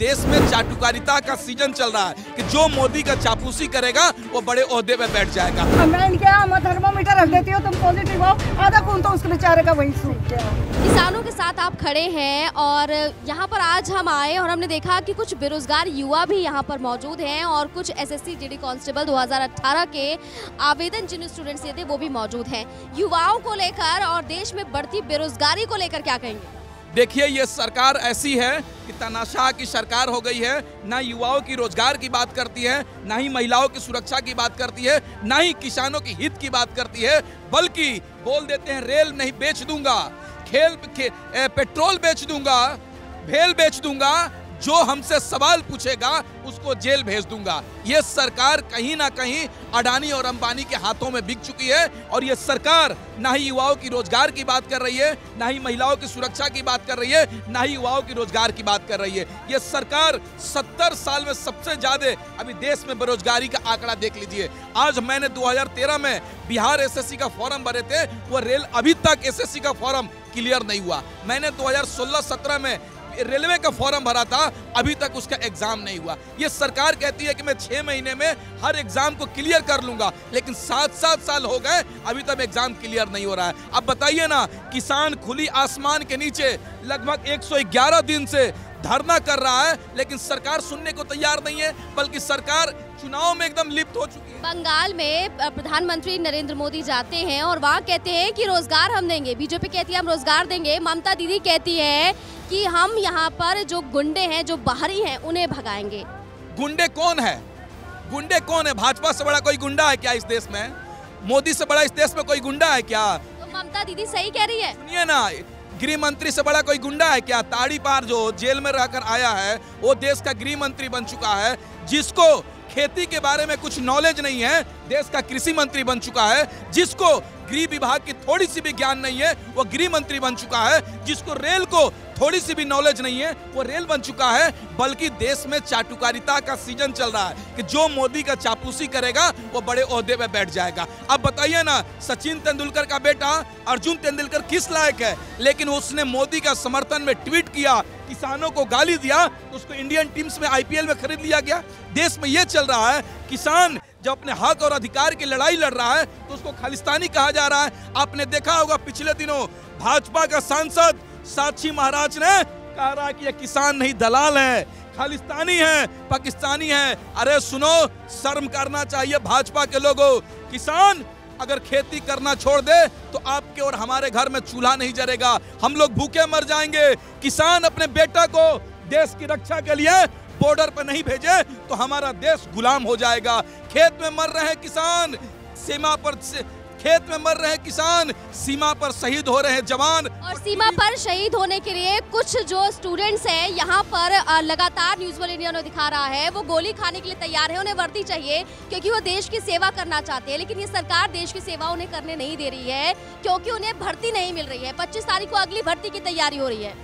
देश में चाटुकारिता का सीज़न चल रहा है कि जो मोदी का चापूसी करेगा वो बड़े ओहदे पे बैठ जाएगा। मैं इनके यहाँ थर्मोमीटर रख देती हूँ तुम पॉजिटिव हो आधा खून तो उसके बेचारे का वही सूख गया। किसानों के साथ आप खड़े हैं और यहाँ पर आज हम आए और हमने देखा कि कुछ बेरोजगार युवा भी यहाँ पर मौजूद हैं और कुछ एसएससी जीडी कांस्टेबल 2018 के आवेदन जिन स्टूडेंट्स दिए थे वो भी मौजूद हैं। युवाओं को लेकर और देश में बढ़ती बेरोजगारी को लेकर क्या कहेंगे? देखिए ये सरकार ऐसी है कि तनाशाह की सरकार हो गई है ना युवाओं की रोज़गार की बात करती है ना ही महिलाओं की सुरक्षा की बात करती है ना ही किसानों के हित की बात करती है बल्कि बोल देते हैं रेल नहीं बेच दूँगा खेल खे, पेट्रोल बेच दूँगा भेल बेच दूँगा जो हमसे सवाल पूछेगा, उसको जेल भेज दूँगा। ये सरकार कहीं ना कहीं अडानी और अंबानी के हाथों में बिक चुकी है और ये सरकार ना ही युवाओं की रोज़गार की बात कर रही है, ना ही महिलाओं की सुरक्षा की बात कर रही है, ना ही युवाओं की रोज़गार की बात कर रही है। ये सरकार 70 साल में सबसे ज़्यादा अभी देश में बेरोजगारी का आंकड़ा देख लीजिए। आज मैंने 2013 में बिहार एसएससी का फॉर्म भरे थे, वो रेल अभी तक एसएससी का फॉर्म क्लियर नहीं हुआ। मैंने 2016-17 में रेलवे का फॉर्म भरा था, अभी तक उसका एग्ज़ाम नहीं हुआ। ये सरकार कहती है कि मैं छह महीने में हर एग्ज़ाम को क्लियर कर लूँगा, लेकिन सात सात साल हो गए, अभी तक एग्ज़ाम क्लियर नहीं हो रहा है। अब बताइए ना, किसान खुली आसमान के नीचे, लगभग 111 दिन से धरना कर रहा है लेकिन सरकार सुनने को तैयार नहीं है बल्कि सरकार चुनाव में एकदम लिप्त हो चुकी है। बंगाल में प्रधानमंत्री नरेंद्र मोदी जाते हैं और वहाँ कहते हैं कि रोज़गार हम देंगे। बीजेपी कहती है हम रोज़गार देंगे ममता दीदी कहती है कि हम यहाँ पर जो गुंडे हैं जो बाहरी हैं उन्हें भगाएँगे। गुंडे कौन है? गुंडे कौन है? भाजपा से बड़ा कोई गुंडा है क्या इस देश में? मोदी से बड़ा इस देश में कोई गुंडा है क्या? तो ममता दीदी सही कह रही है। सुनिए ना गृह मंत्री से बड़ा कोई गुंडा है क्या? ताड़ी पार जो जेल में रहकर आया है, वो देश का गृह मंत्री बन चुका है, जिसको खेती के बारे में कुछ नॉलेज नहीं है, देश का कृषि मंत्री बन चुका है, जिसको गृह विभाग की थोड़ी सी भी ज्ञान नहीं है, वो गृह मंत्री बन चुका है, जिसको रेल को थोड़ी सी भी नॉलेज नहीं है, वो रेल बन चुका है, बल्कि देश में चाटुकारिता का सीज़न चल रहा है कि जो मोदी का चापूसी करेगा, वो बड़े ओहदे पे बैठ जाएगा। अब बताइए ना, सचिन तेंदुलकर का बेटा अर्जुन तेंदुलकर किस लायक है? लेकिन उसने मोदी का समर्थन में ट्वीट किया, किसानों को गाली दिया, उसको इंडियन टीम्स में आईपीएल में खरीद लिया गया। देश में यह चल रहा है, किसान जब अपने हक और अधिकार की लड़ाई लड़ रहा है तो उसको खालिस्तानी कहा जा रहा है। आपने देखा होगा पिछले दिनों भाजपा का सांसद साक्षी महाराज ने कहा रहा कि ये किसान नहीं, दलाल है। खालिस्तानी है, पाकिस्तानी है। अरे सुनो, शर्म करना चाहिए भाजपा के लोगों। किसान अगर खेती करना छोड़ दे तो आपके और हमारे घर में चूल्हा नहीं जरेगा हम लोग भूखे मर जाएँगे। किसान अपने बेटा को देश की रक्षा के लिए बॉर्डर पर नहीं भेजे तो हमारा देश गुलाम हो जाएगा। खेत में मर रहे किसान सीमा पर से, खेत में मर रहे किसान सीमा पर शहीद हो रहे जवान। और सीमा पर शहीद होने के लिए कुछ जो स्टूडेंट्स हैं यहाँ पर लगातार न्यूज़ वर्ल्ड इंडिया ने दिखा रहा है वो गोली खाने के लिए तैयार है उन्हें वर्दी चाहिए क्योंकि वो देश की सेवा करना चाहते हैं लेकिन ये सरकार देश की सेवा उन्हें करने नहीं दे रही है क्योंकि उन्हें भर्ती नहीं मिल रही है। पच्चीस तारीख को अगली भर्ती की तैयारी हो रही है।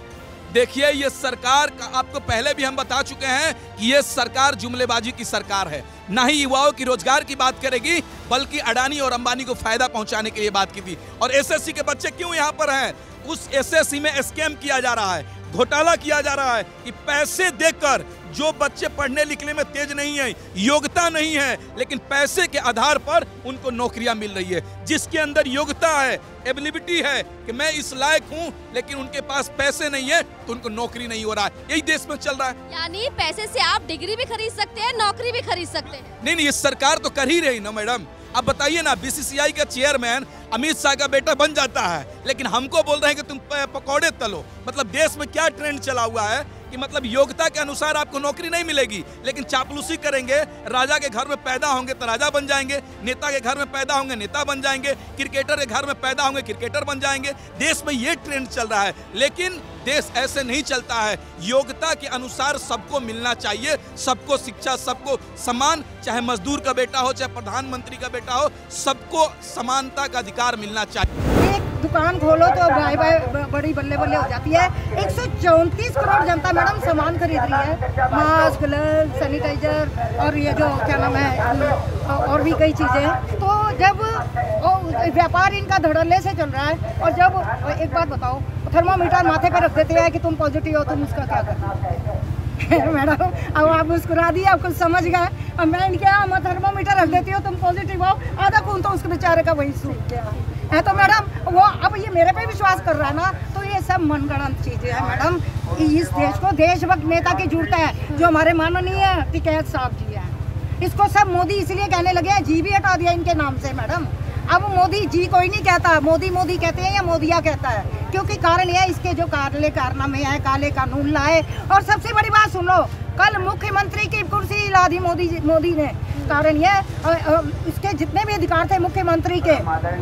देखिए, ये सरकार का, आपको पहले भी हम बता चुके हैं कि ये सरकार जुमलेबाजी की सरकार है। ना ही युवाओं की रोज़गार की बात करेगी, बल्कि अडानी और अंबानी को फ़ायदा पहुँचाने के लिए बात की थी। और एसएससी के बच्चे क्यों यहाँ पर हैं? उस एसएससी में स्कैम किया जा रहा है। घोटाला किया जा रहा है कि पैसे देकर जो बच्चे पढ़ने लिखने में तेज नहीं है योग्यता नहीं है लेकिन पैसे के आधार पर उनको नौकरियाँ मिल रही है। जिसके अंदर योग्यता है एबिलिटी है कि मैं इस लायक हूँ लेकिन उनके पास पैसे नहीं है तो उनको नौकरी नहीं हो रहा है। यही देश में चल रहा है। यानी पैसे से आप डिग्री भी खरीद सकते हैं नौकरी भी खरीद सकते हैं। नहीं नहीं ये सरकार तो कर ही रही ना मैडम। अब बताइए ना बीसीसीआई का चेयरमैन अमित शाह का बेटा बन जाता है, लेकिन हमको बोल रहे हैं कि तुम पकौड़े तलो। मतलब देश में क्या ट्रेंड चला हुआ है? कि मतलब योग्यता के अनुसार आपको नौकरी नहीं मिलेगी, लेकिन चापलूसी करेंगे, राजा के घर में पैदा होंगे तो राजा बन जाएँगे, नेता के घर में पैदा होंगे, नेता बन जाएँगे, क्रिकेटर के घर में पैदा होंगे, क्रिकेटर बन जाएँगे। देश में ये ट्रेंड चल रहा है, लेकिन देश ऐसे नहीं चलता है। योग्यता के अनुसार सबको मिलना चाहिए, सबको शिक्षा, सबको समान, चाहे मजदूर का बेटा हो, चाहे प्रधानमंत्री का बेटा हो, सबको समानता का अधिकार मिलना चाहिए। दुकान खोलो तो भाई भाई बड़ी बल्ले बल्ले हो जाती है। एक सौ चौंतीस करोड़ जनता मैडम सामान खरीद रही है। मास्क ग्लव सैनिटाइजर और ये जो क्या नाम है और भी कई चीज़ें तो जब व्यापार इनका धड़ल्ले से चल रहा है और जब, एक बात बताओ, थर्मामीटर माथे पर रख देते हैं कि तुम पॉजिटिव हो, तुम उसका क्या करना मैडम, अब आप मुस्कुरा दिए, आप कुछ समझ गए। अब मैं इनके यहाँ थर्मोमीटर रख देती हूँ, तुम पॉजिटिव हो। आधा खून तो उसके बेचारे का वही सूख गया। है तो मैडम, वो अब ये मेरे पे विश्वास कर रहा है ना तो ये सब मनगढ़ंत चीज़ें हैं मैडम। इस देश को देशभक्त नेता की ज़रूरत है, जो हमारे माननीय टिकैत साहब जी हैं। इसको सब मोदी इसलिए कहने लगे हैं, जी भी हटा दिया इनके नाम से मैडम। अब मोदी जी कोई नहीं कहता, मोदी मोदी कहते हैं या मोदिया कहता है, क्योंकि कारण यह इसके जो काले कारनामे हैं काले कानून लाए। और सबसे बड़ी बात सुन लो कल मुख्यमंत्री की कुर्सी ला दी मोदी मोदी ने। कारण ये इसके जितने भी अधिकार थे मुख्यमंत्री के,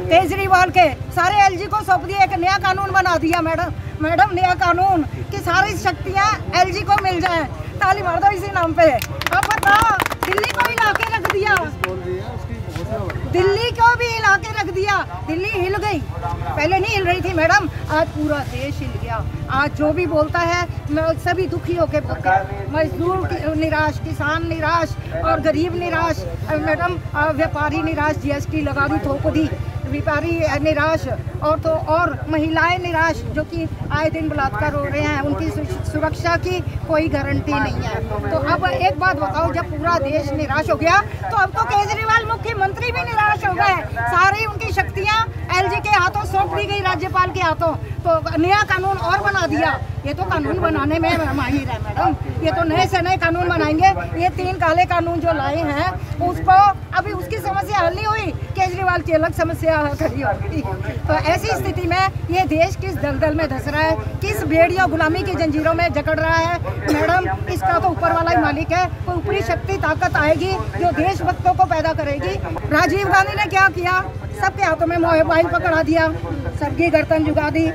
केजरीवाल के, सारे एलजी को सौंप दिए, एक नया कानून बना दिया, मैडम मैडम, नया कानून कि सारी शक्तियाँ एलजी को मिल जाए। ताली मार दो इसी नाम पे। अब बताओ, दिल्ली को इलाके रख दिया। दिल्ली को भी हिला के रख दिया? दिल्ली हिल गई। पहले नहीं हिल रही थी, मैडम। आज पूरा देश हिल गया। आज जो भी बोलता है, मैं सभी दुखी होके बोलते मजदूर निराश, किसान निराश और गरीब निराश। मैडम व्यापारी निराश, जीएसटी लगा दी, थोप दी। व्यापारी निराश और तो और महिलाएँ निराश जो कि आए दिन बलात्कार हो रहे हैं, उनकी सुरक्षा की कोई गारंटी नहीं है। तो अब एक बात बताओ, जब पूरा देश निराश हो गया तो अब तो केजरीवाल मुख्यमंत्री भी निराश हो गए। सारी उनकी शक्तियाँ एलजी के हाथों सौंप दी गई, राज्यपाल के हाथों। तो नया कानून और बना दिया। ये तो कानून बनाने में माहिर है मैडम। ये तो नए से नए कानून बनाएँगे। ये तीन काले कानून जो लाए हैं, उसको अभी उसकी समस्या हल नहीं हुई। केजरीवाल की अलग समस्या खड़ी होगी तो ऐसी स्थिति में ये देश किस दलदल में धस रहा है, किस भेड़ियों गुलामी की जंजीरों में जकड़ रहा है? मैडम, इसका तो ऊपर वाला ही मालिक है। कोई ऊपरी शक्ति ताकत आएगी जो देशभक्तों को पैदा करेगी। राजीव गांधी ने क्या किया? सबके हाथों में मोबाइल पकड़ा दिया। सबकी गर्दन झुका दी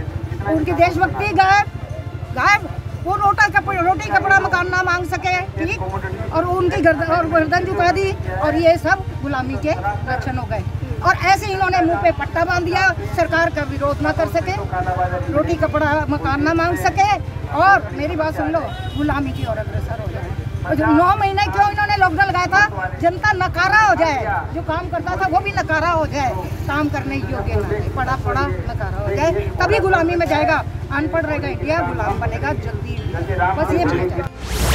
उनकी देशभक्ति गायब। गायब। वो रोटा कपड़े रोटी, कपड़ा, मकान ना मांग सके, ठीक? और उनकी गर्दन और गर्दन झुका दी, और ये सब गुलामी के लक्षण हो गए। और ऐसे इन्होंने मुँह पे पट्टा बाँध दिया, सरकार का विरोध ना कर सके, रोटी, कपड़ा, मकान ना मांग सके, और मेरी बात सुन लो, गुलामी की और अग्रसर हो जाए। नौ महीने क्यों इन्होंने लॉकडाउन लगाया था, जनता नकारा हो जाए। जो काम करता था, वो भी नकारा हो जाए। काम करने योग्य ना पढ़ा पड़ा नकारा हो जाए। तभी गुलामी में जाएगा। अनपढ़ रहेगा इंडिया, गुलाम बनेगा जल्दी। बस ये